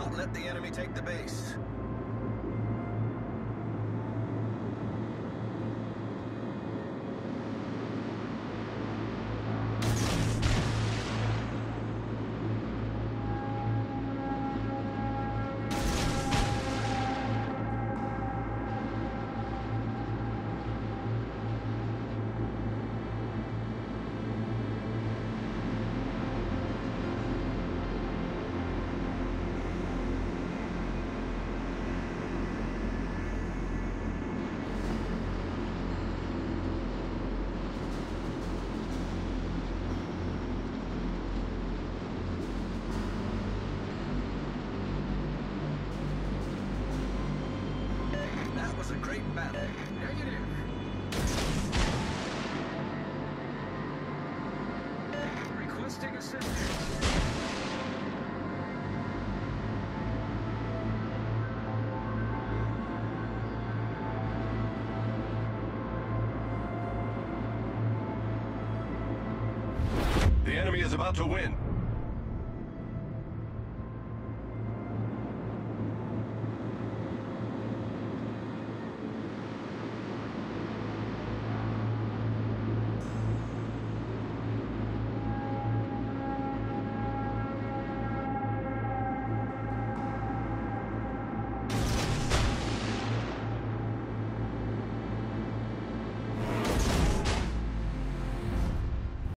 Not let the enemy take the base. Great battle. Negative. Requesting assistance. The enemy is about to win.